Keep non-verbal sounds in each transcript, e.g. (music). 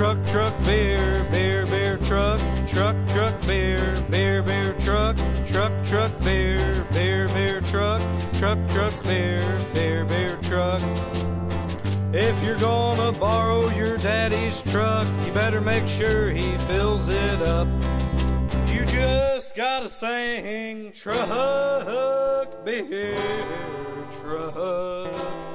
truck, truck, beer, beer, beer, truck, truck, truck, beer, beer, beer, truck, truck, truck, beer, beer, beer, truck, truck, truck, beer, beer, beer, truck. If you're gonna borrow your daddy's truck, you better make sure he fills it up. You just gotta sing truck, beer, truck.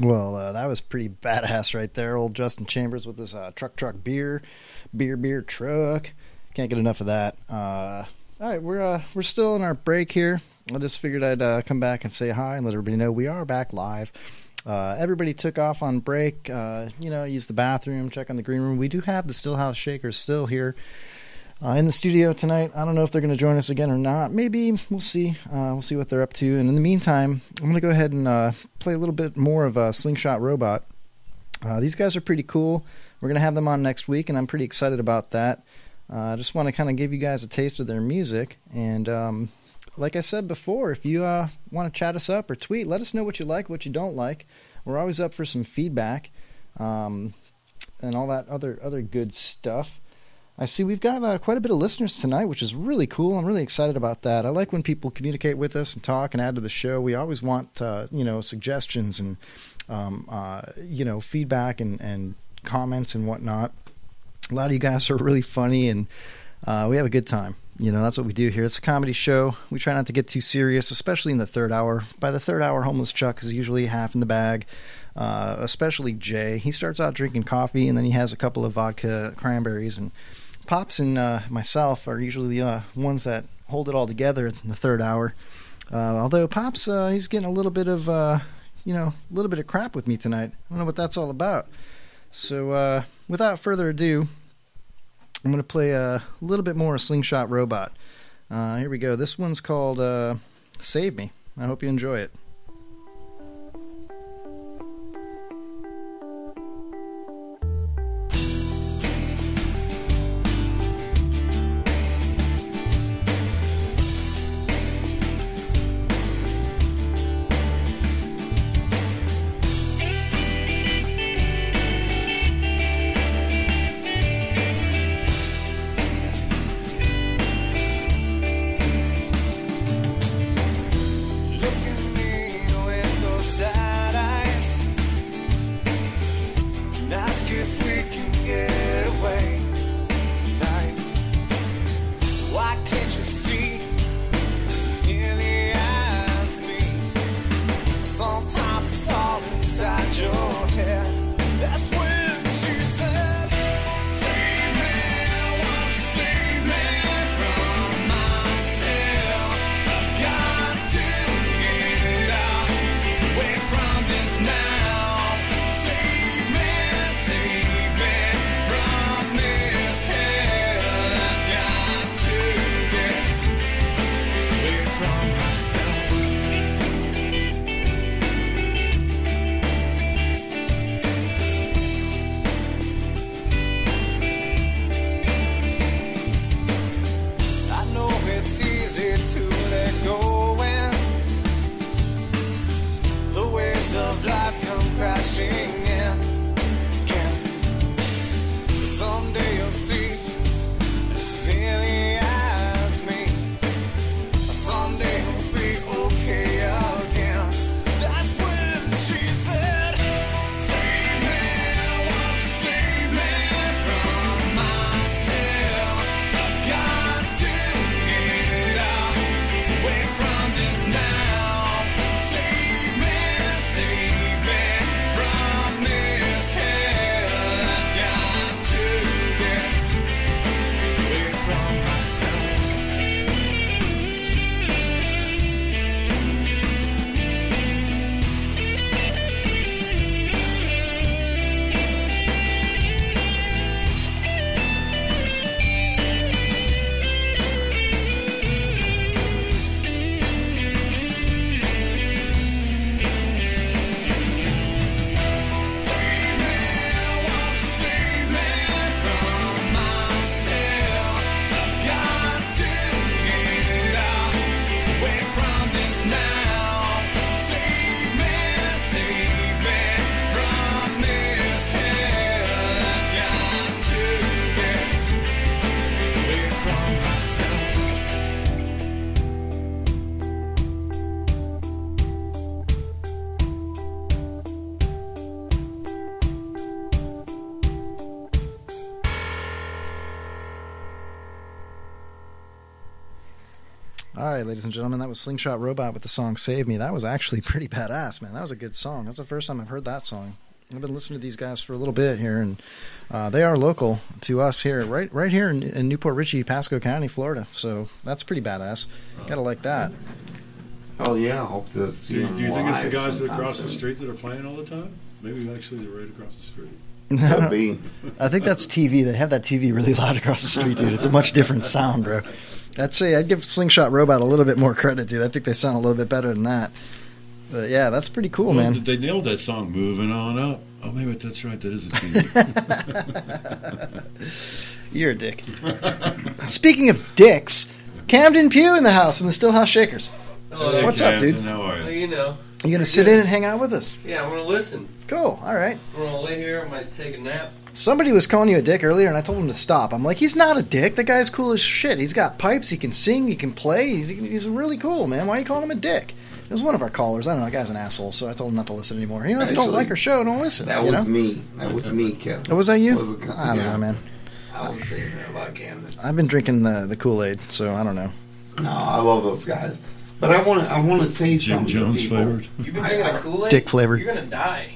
Well, uh, that was pretty badass right there. Old Justin Chambers with his uh, truck, truck, beer, beer, beer, truck. Can't get enough of that. Uh, all right, we're uh, we're still in our break here. I just figured I'd uh, come back and say hi and let everybody know we are back live. Uh, everybody took off on break. You know, use the bathroom, check on the green room. We do have the Stillhouse Shakers still here uh, in the studio tonight. I don't know if they're going to join us again or not. Maybe we'll see. Uh, we'll see what they're up to. And in the meantime, I'm going to go ahead and uh, play a little bit more of uh, Slingshot Robot. Uh, these guys are pretty cool. We're going to have them on next week, and I'm pretty excited about that. I just want to kind of give you guys a taste of their music. And um, like I said before, if you uh, want to chat us up or tweet, let us know what you like, what you don't like. We're always up for some feedback um, and all that other other good stuff. I see we've got uh, quite a bit of listeners tonight, which is really cool. I'm really excited about that. I like when people communicate with us and talk and add to the show. We always want uh, you know suggestions and um, uh, you know feedback and, and comments and whatnot. A lot of you guys are really funny and uh, we have a good time. You know, that's what we do here. It's a comedy show. We try not to get too serious, especially in the third hour. By the third hour, Homeless Chuck is usually half in the bag, uh, especially Jay. He starts out drinking coffee and then he has a couple of vodka cranberries. And Pops and uh, myself are usually the uh, ones that hold it all together in the third hour. Uh, although Pops, uh, he's getting a little bit of, uh, you know, a little bit of crap with me tonight. I don't know what that's all about. So, without further ado, I'm going to play a little bit more Slingshot Robot. Here we go. This one's called Save Me. I hope you enjoy it. sing. All right, ladies and gentlemen, that was Slingshot Robot with the song "Save Me." That was actually (laughs) pretty badass, man. That was a good song. That's the first time I've heard that song. I've been listening to these guys for a little bit here, and uh, they are local to us here, right, right here in, in New Port Richey, Pasco County, Florida. So that's pretty badass. Gotta like that. Oh yeah, I hope to see Do you, them do you think it's the guys that sometime across the street that are playing all the time? Maybe actually they're right across the street. Could be. (laughs) I think that's TV. They have that TV really (laughs) loud across the street, dude. It's a much different sound, bro. I'd say I'd give Slingshot Robot a little bit more credit, dude. I think they sound a little bit better than that. But yeah, that's pretty cool, Well, man. They nailed that song, "Moving On Up." Oh, maybe that's right. That is a TV. (laughs) You're a dick. (laughs) Speaking of dicks, Camden Pugh in the house from the Stillhouse Shakers. Hello. What's up, dude? How are Well, you? you know. You gonna sit in and hang out with us? Yeah, I'm gonna listen. Cool. All right. I'm gonna lay here. I might take a nap. Somebody was calling you a dick earlier, and I told him to stop. I'm like, he's not a dick. The guy's cool as shit. He's got pipes. He can sing. He can play. He's, he's really cool, man. Why are you calling him a dick? It was one of our callers. I don't know. The guy's an asshole, so I told him not to listen anymore. You know, if you don't like our show, don't listen. That was know? me. That was me, Kevin. Oh, was that you? Was a- I don't yeah. know, man. I was saying that about Camden. I've been drinking the the Kool Aid, so I don't know. No, I love those guys. But I want to. I want to say Jim something Jones to people. flavored. You've been drinking the Kool Aid. Dick flavored. You're gonna die.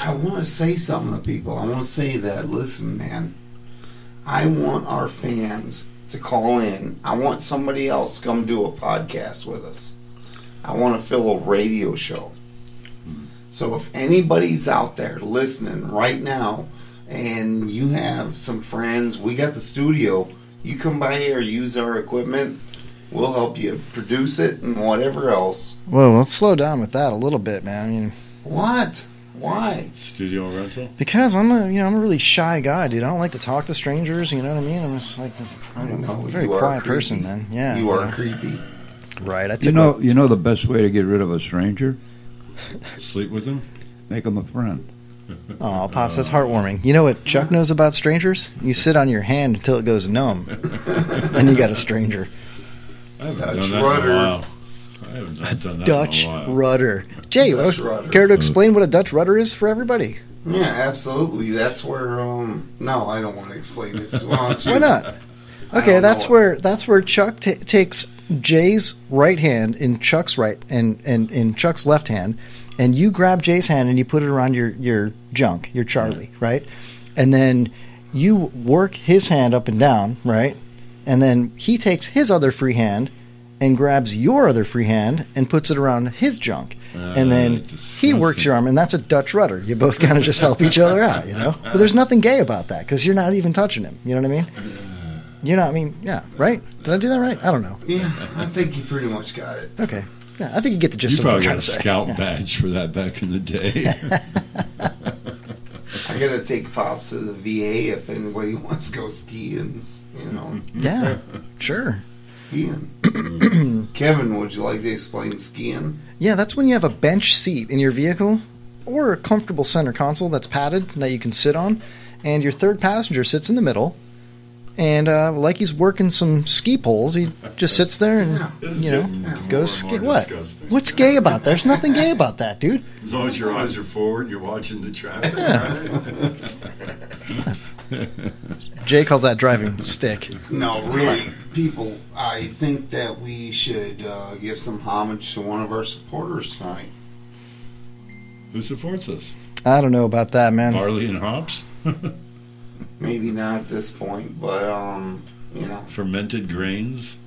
I want to say something to people. I want to say that. Listen, man. I want our fans to call in. I want somebody else to come do a podcast with us. I want to fill a radio show. So if anybody's out there listening right now and you have some friends, we got the studio. You come by here, use our equipment. We'll help you produce it and whatever else. Well, let's slow down with that a little bit, man. I mean, What? Why? Studio rental. because I'm a you know I'm a really shy guy, dude. I don't like to talk to strangers. You know what I mean? I'm just like I don't know. a very You quiet creepy. person, man. Yeah, You are know. creepy. right. I took You know, you know the best way to get rid of a stranger? Sleep with them. Make them a friend. Oh, pops, that's heartwarming. You know what Chuck knows about strangers? You sit on your hand until it goes numb, and you got a stranger. (laughs) I haven't Dutch done that in a while. I haven't not done that Dutch in a while. rudder. Jay, Dutch rudder. care to explain what a Dutch rudder is for everybody? Yeah, absolutely. That's where. um No, I don't want to explain this. Why, don't? (laughs) Why not? Okay, that's know. where that's where Chuck ta takes Jay's right hand in Chuck's right and and in Chuck's left hand, and you grab Jay's hand and you put it around your your junk, your Charlie, right? And then you work his hand up and down, right? And then he takes his other free hand and grabs your other free hand and puts it around his junk. and then Uh, he works your arm, and that's a Dutch rudder. You both kind of just help each other out, you know. But there's nothing gay about that because you're not even touching him. You know what I mean? You know, not. I mean, yeah, right? Did I do that right? I don't know. Yeah, I think you pretty much got it. Okay, yeah, I think you get the gist You of what I'm probably trying got to a say. scout Yeah. badge for that back in the day. (laughs) I gotta take pops to the VA if anybody (laughs) wants to go skiing. You know, Yeah, sure. Skiing. (clears throat) Kevin, would you like to explain skiing? Yeah, that's when you have a bench seat in your vehicle or a comfortable center console that's padded that you can sit on, and your third passenger sits in the middle. And uh, like he's working some ski poles, he just sits there and This is you know getting goes and ski. What? disgusting. What's gay about that? There's nothing gay about that, dude. As long as your eyes are forward, you're watching the traffic. right? Jay calls that driving stick. No, really, people. I think that we should uh, give some homage to one of our supporters tonight. Who supports us? I don't know about that, man. Barley and hops, (laughs) Maybe not at this point, but um, you know, fermented grains. (laughs)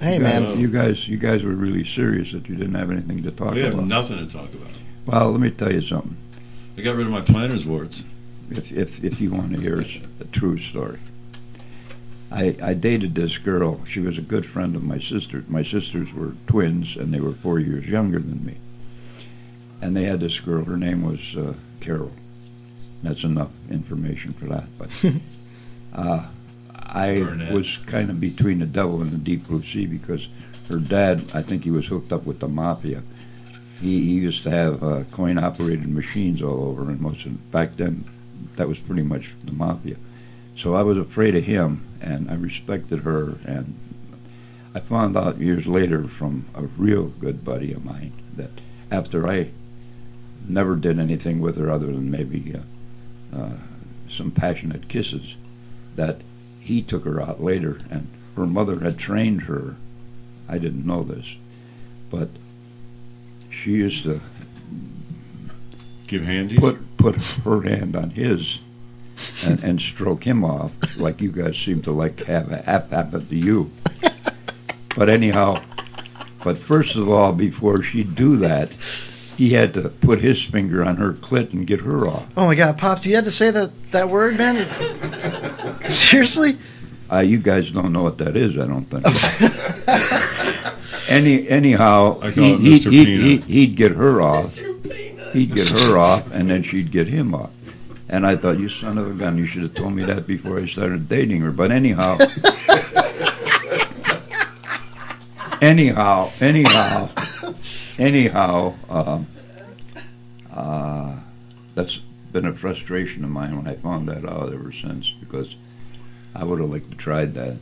Hey, you man. Guys, you guys, you guys were really serious that you didn't have anything to talk We have about. nothing to talk about. Well, let me tell you something. I got rid of my plantar's warts. If if if you want to hear a true story. I, I dated this girl. She was a good friend of my sister. My sisters were twins, and they were four years younger than me. And they had this girl. Her name was uh, Carol. That's enough information for that. But (laughs) uh, I Burnett. was kind of between the devil and the deep blue sea because her dad, I think he was hooked up with the mafia. He, he used to have uh, coin-operated machines all over, and most of, back then, that was pretty much the mafia. So I was afraid of him, and I respected her. And I found out years later from a real good buddy of mine that after I never did anything with her other than maybe uh, uh, some passionate kisses, that he took her out later, and her mother had trained her. I didn't know this, but she used to Give handies. put put her hand on his and, and stroke him off, like you guys seem to like to have hap- happen to you. But anyhow, but first of all, before she'd do that, he had to put his finger on her clit and get her off. Oh my God, pops! You had to say that that word, man. Seriously? Uh, you guys don't know what that is, I don't think. Any anyhow, he, he, Mr. he, he, he'd get her off. He'd get her off, and then she'd get him off. And I thought, you son of a gun, you should have told me that before I started dating her. But anyhow, (laughs) anyhow, anyhow, anyhow, um, uh, that's been a frustration of mine when I found that out ever since because I would have liked to tried that.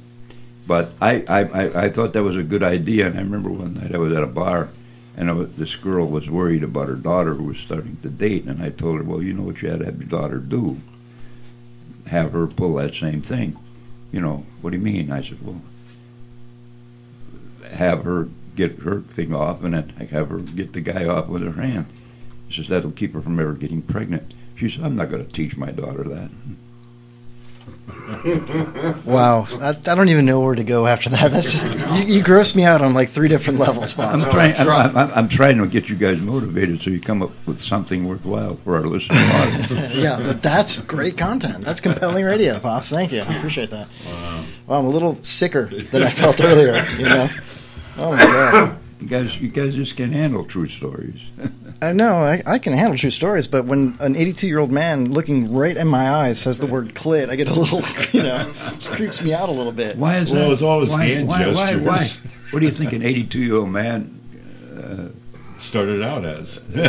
But I, I, I, I thought that was a good idea, and I remember one night I was at a bar, and this girl was worried about her daughter who was starting to date, and I told her, well, you know what you had to have your daughter do? Have her pull that same thing. You know, what do you mean? I said, well, have her get her thing off, and then have her get the guy off with her hand. She says, that'll keep her from ever getting pregnant. She said, I'm not going to teach my daughter that. (laughs) Wow, I, I don't even know where to go after that. That's just you, you grossed me out on like three different levels, I'm pops. trying. I'm, I'm, I'm trying to get you guys motivated so you come up with something worthwhile for our listening (laughs) audience. yeah, th- that's great content. That's compelling radio, pops. Thank you. I appreciate that. Wow. Well, I'm a little sicker than I felt earlier. You know. Oh my god. You guys, you guys just can't handle true stories. (laughs) I know I, I can handle true stories, but when an 82 year old man looking right in my eyes says the word clit, I get a little, (laughs) you know, it creeps me out a little bit. Why is Well, that? it's always why, hand why, why, gestures. why? What do you think an 82 year old man? Started out as Well,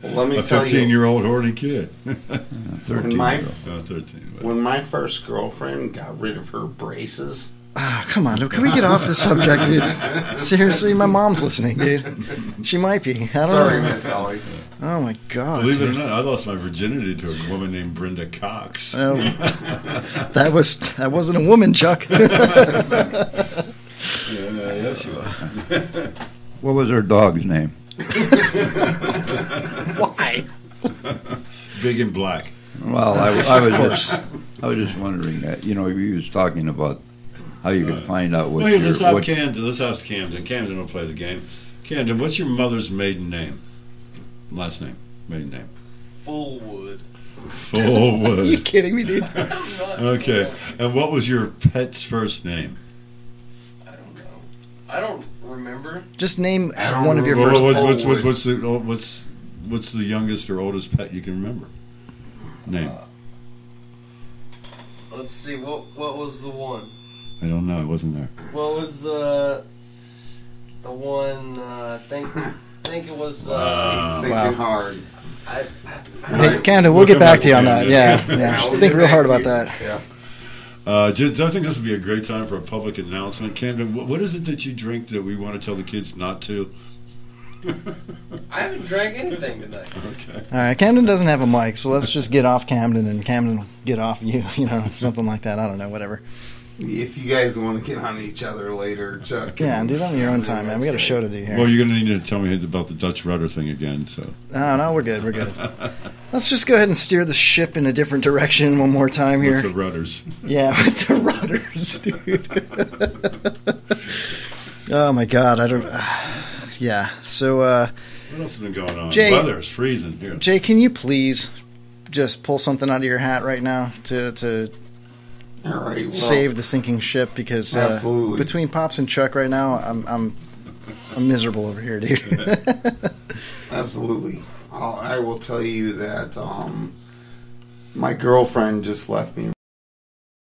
(laughs) let me a tell 15 you, year old horny kid. Uh, (laughs) 13 when my year old. Uh, 13. but- when my first girlfriend got rid of her braces, Ah, come on, can we get off the subject, dude? Seriously, my mom's listening, dude. She might be. I don't sorry, know. Miss Ellie. Oh my god. Believe it or not, I lost my virginity to a woman named Brenda Cox. Oh, (laughs) that was that wasn't a woman, Chuck. (laughs) Yeah, yeah, yeah, she was. (laughs) What was her dog's name? Why? Big and black. Well, I, I was just, I was just wondering that. You know, he was talking about how you could uh, find out what Well, here, your, let's have what, Camden. Let's ask Camden. Camden will play the game. Camden, what's your mother's maiden name? Last name. Maiden name. Fullwood. Are (laughs) you kidding me, dude? (laughs) Okay. And what was your pet's first name? I don't know. I don't remember. Just name I don't one of your first. Well, what's, what's, what's, the, what's, what's the youngest or oldest pet you can remember? Name. Let's see. What what was the one? I don't know. It wasn't there. What was uh the one? Uh, I think think it was. Uh, Wow. He's Wow. hard. I, Hey, Camden, we'll We'll get back back to you on that. Camden. (laughs) Yeah, yeah. Just think real hard about that. Yeah. Uh, just, I think this would be a great time for a public announcement. Camden, what, what is it that you drink that we want to tell the kids not to? I haven't drank anything tonight. (laughs) Okay. All right, Camden doesn't have a mic, so let's just get off Camden and Camden will get off you. (laughs) You know, something like that. I don't know, whatever. If you guys want to get on each other later, Chuck. Yeah, and do it on your own time, man. We got a great. show to do here. Well, you're going to need to tell me about the Dutch rudder thing again. So No, no, we're good. We're good. Let's just go ahead and steer the ship in a different direction one more time with here. the rudders. Yeah, (laughs) with the rudders, dude. oh my god, I don't. (sighs) yeah. So, uh, What else has been going on? Jay- Weather's freezing here. Jay, can you please just pull something out of your hat right now to to All right. Well, save the sinking ship? Because uh, Absolutely. between pops and Chuck right now, I'm I'm I'm miserable over here, dude. (laughs) Absolutely. I'll, I will tell you that um, my girlfriend just left me